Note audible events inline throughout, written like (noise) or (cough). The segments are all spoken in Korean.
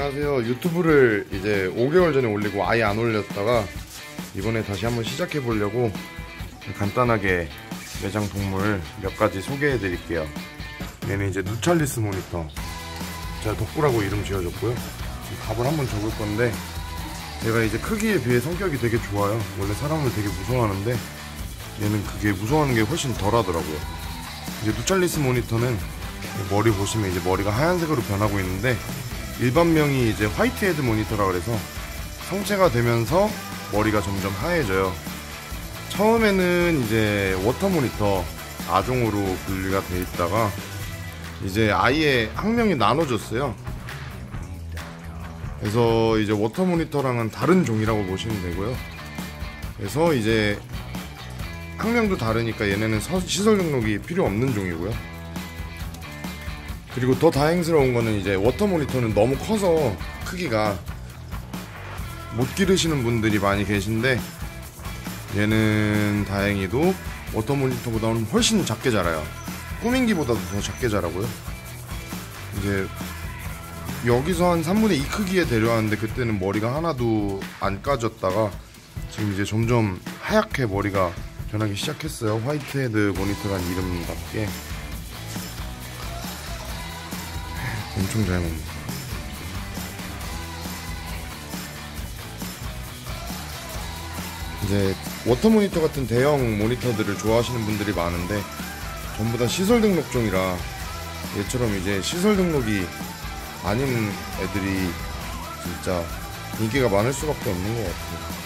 안녕하세요. 유튜브를 이제 5개월 전에 올리고 아예 안 올렸다가 이번에 다시 한번 시작해 보려고 간단하게 매장 동물 몇 가지 소개해 드릴게요. 얘는 이제 누찰리스 모니터. 제가 덕구라고 이름 지어줬고요. 답을 한번 적을 건데 얘가 이제 크기에 비해 성격이 되게 좋아요. 원래 사람을 되게 무서워하는데 얘는 그게 무서워하는 게 훨씬 덜 하더라고요. 이제 누찰리스 모니터는 머리 보시면 이제 머리가 하얀색으로 변하고 있는데 일반명이 이제 white head monitor라 그래서 성체가 되면서 머리가 점점 하얘져요. 처음에는 이제 water monitor 아종으로 분리가 돼 있다가 이제 아예 학명이 나눠졌어요. 그래서 이제 water monitor랑은 다른 종이라고 보시면 되고요. 그래서 이제 학명도 다르니까 얘네는 시설 등록이 필요 없는 종이고요. 그리고 더 다행스러운 거는 이제 water monitor는 너무 커서 크기가 못 기르시는 분들이 많이 계신데 얘는 다행히도 water monitor보다는 훨씬 작게 자라요. cumingi보다도 더 작게 자라고요. 이제 여기서 한 3분의 2 크기에 데려왔는데 그때는 머리가 하나도 안 까졌다가 지금 이제 점점 하얗게 머리가 변하기 시작했어요. white head monitor란 이름답게 엄청 잘 먹는다. 이제 water monitor 같은 대형 monitor들을 좋아하시는 분들이 많은데 전부 다 시설 등록종이라 얘처럼 이제 시설 등록이 아닌 애들이 진짜 인기가 많을 수밖에 없는 것 같아요.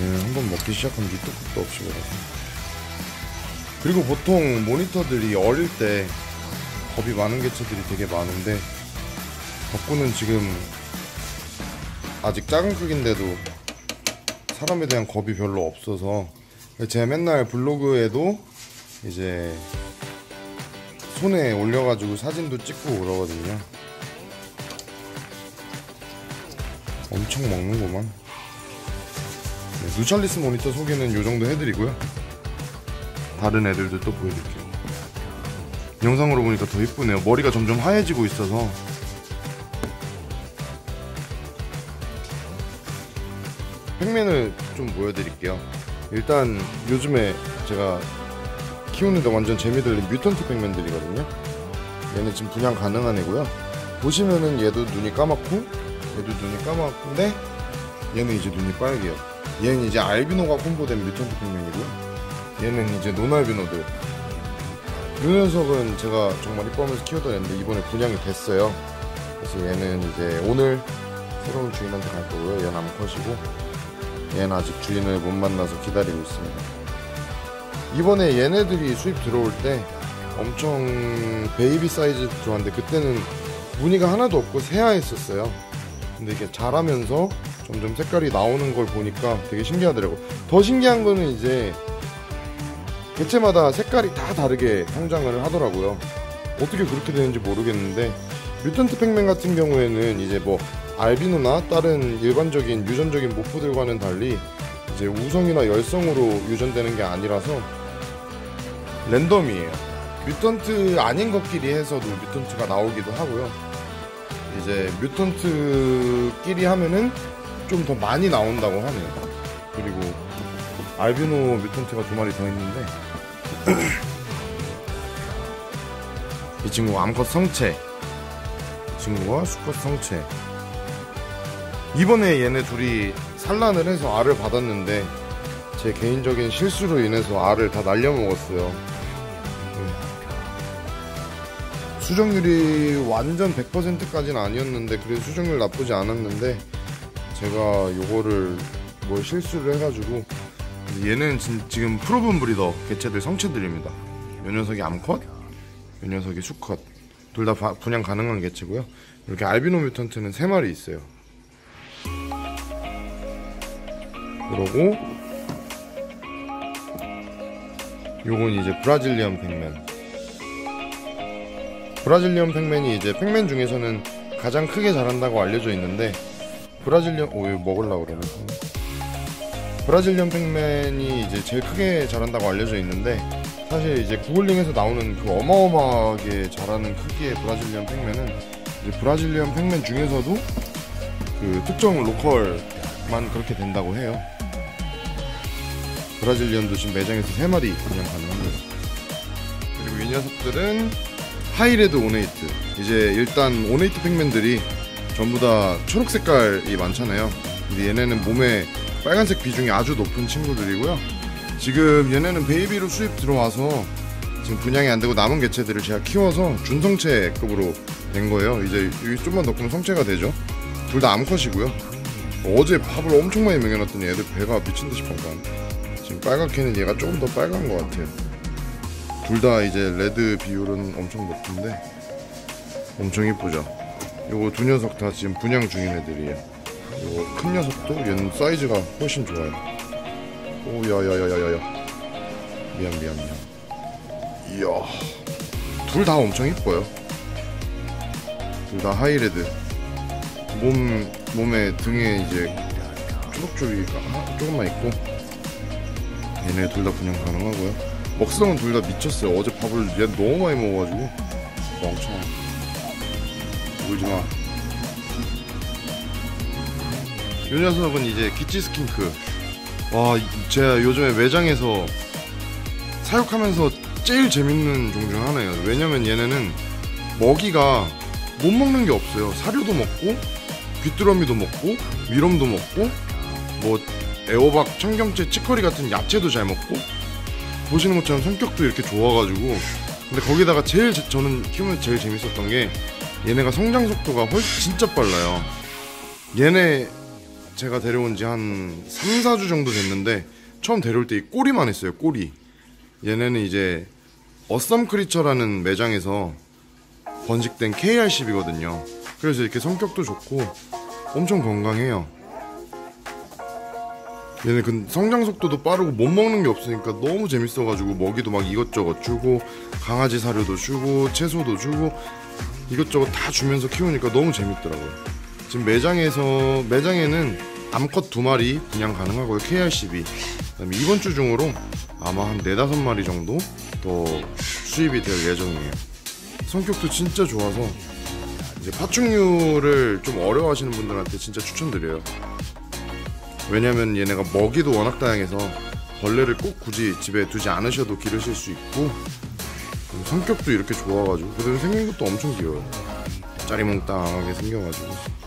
예, 한번 먹기 시작하면 밑도 끝도 없이 먹어서. 그리고 보통 모니터들이 어릴 때 겁이 많은 개체들이 되게 많은데 덕구는 지금 아직 작은 크기인데도 사람에 대한 겁이 별로 없어서 제가 맨날 블로그에도 이제 손에 올려가지고 사진도 찍고 그러거든요. 엄청 먹는구만. 네, 누찰리스 모니터 소개는 요 정도 해드리고요 다른 애들도 또 보여드릴게요. 영상으로 보니까 더 이쁘네요. 머리가 점점 하얘지고 있어서. 팩맨을 좀 보여드릴게요. 일단 요즘에 제가 키우는데 완전 재미 들린 뮤턴트 팩맨들이거든요. 얘는 지금 분양 가능한 애고요. 보시면은 얘도 눈이 까맣고 얘도 눈이 까맣은데 얘는 이제 눈이 빨개요. 얘는 이제 알비노가 콤보된 뮤턴트 팩맨이고요 얘는 이제 노날비노들. 이 녀석은 제가 정말 이뻐하면서 키우던 애인데 이번에 분양이 됐어요. 그래서 얘는 이제 오늘 새로운 주인한테 갈 거고요. 얘는 암컷이고. 얘는 아직 주인을 못 만나서 기다리고 있습니다. 이번에 얘네들이 수입 들어올 때 엄청 베이비 사이즈 들어왔는데 그때는 무늬가 하나도 없고 새하얬었어요. 근데 이게 자라면서 점점 색깔이 나오는 걸 보니까 되게 신기하더라고 더 신기한 거는 이제 개체마다 색깔이 다 다르게 성장을 하더라고요. 어떻게 그렇게 되는지 모르겠는데 뮤턴트 팩맨 같은 경우에는 이제 뭐 알비노나 다른 일반적인 유전적인 모프들과는 달리 이제 우성이나 열성으로 유전되는 게 아니라서 랜덤이에요. 뮤턴트 아닌 것끼리 해서도 뮤턴트가 나오기도 하고요. 이제 뮤턴트끼리 하면은 좀 더 많이 나온다고 하네요. 알비노 뮤턴트가 두 마리 더 있는데 (clears throat) 이 친구가 암컷 성체. 이 친구가 수컷 성체. 이번에 얘네 둘이 산란을 해서 알을 받았는데 제 개인적인 실수로 인해서 알을 다 날려먹었어요. 네. 수정률이 완전 100%까지는 아니었는데 그래도 수정률 나쁘지 않았는데 제가 요거를 뭐 실수를 해가지고 얘는 지금 proven breeder 개체들 성체들입니다. 요 녀석이 암컷, 요 녀석이 수컷. 둘 다 분양 가능한 개체고요. 이렇게 알비노 mutant는 3마리 있어요. 그러고 요건 이제 Brazilian Pacman. Brazilian Pacman이 이제 Pacman 중에서는 가장 크게 자란다고 알려져 있는데 Brazilian 오 이거 먹으려고 그러네. Brazilian Pacman이 이제 제일 크게 자란다고 알려져 있는데 사실 이제 구글링에서 나오는 그 어마어마하게 자라는 크기의 Brazilian Pacman은 이제 Brazilian Pacman 중에서도 그 특정 local만 그렇게 된다고 해요. Brazilian도 지금 매장에서 3마리 분양 가능합니다. 그리고 이 녀석들은 high red ornate. 이제 일단 ornate Pacman들이 전부 다 초록 색깔이 많잖아요. 근데 얘네는 몸에 빨간색 비중이 아주 높은 친구들이고요. 지금 얘네는 베이비로 수입 들어와서 지금 분양이 안 되고 남은 개체들을 제가 키워서 준성체급으로 된 거예요. 이제 좀만 더 크면 성체가 되죠. 둘 다 암컷이고요. 어제 밥을 엄청 많이 먹여놨더니 애들 배가 미친 듯이 펑펑. 지금 빨갛게는 얘가 조금 더 빨간 것 같아요. 둘 다 이제 red 비율은 엄청 높은데 엄청 이쁘죠. 요거 두 녀석 다 지금 분양 중인 애들이에요. 요거 큰 녀석도 얘는 사이즈가 훨씬 좋아요. 오 야야야야야야. 미안 미안 미안. 이야. 둘 다 엄청 이뻐요. 둘 다 high red. 몸 몸에 등에 이제 초록줄이 조금만 있고 얘네 둘 다 분양 가능하고요. 먹성은 둘 다 미쳤어요. 어제 밥을 얘 너무 많이 먹어가지고 멍청. 울지 마. 요 녀석은 이제 기치 스킨크. 와, 이- 제가 요즘에 매장에서 사육하면서 제일 재밌는 종 중 하나예요. 왜냐면 얘네는 먹이가 못 먹는 게 없어요. 사료도 먹고, 귀뚜라미도 먹고, 위럼도 먹고, 뭐 애호박, 청경채, 치커리 같은 야채도 잘 먹고, 보시는 것처럼 성격도 이렇게 좋아가지고, 근데 거기다가 제일 제- 저는 키우면서 제일 재밌었던 게 얘네가 성장 속도가 훨씬 진짜 빨라요. 얘네 제가 데려온 지 한 3, 4주 정도 됐는데 처음 데려올 때 이 꼬리만 했어요. 꼬리. 얘네는 이제 어썸 크리처라는 매장에서 번식된 KR10이거든요. 그래서 이렇게 성격도 좋고 엄청 건강해요. 얘네 그 성장 속도도 빠르고 못 먹는 게 없으니까 너무 재밌어가지고 먹이도 막 이것저것 주고 강아지 사료도 주고 채소도 주고 이것저것 다 주면서 키우니까 너무 재밌더라고요. 지금 매장에서 매장에는 암컷 두 마리 분양 가능하고요. KR12. 그다음에 이번 주 중으로 아마 한 네다섯 마리 정도 더 수입이 될 예정이에요. 성격도 진짜 좋아서 이제 파충류를 좀 어려워하시는 분들한테 진짜 추천드려요. 왜냐면 얘네가 먹이도 워낙 다양해서 벌레를 꼭 굳이 집에 두지 않으셔도 기르실 수 있고 성격도 이렇게 좋아가지고 그다음에 생긴 것도 엄청 귀여워요. 짜리몽땅하게 생겨가지고